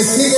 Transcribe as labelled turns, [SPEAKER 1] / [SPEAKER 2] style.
[SPEAKER 1] Pues sigue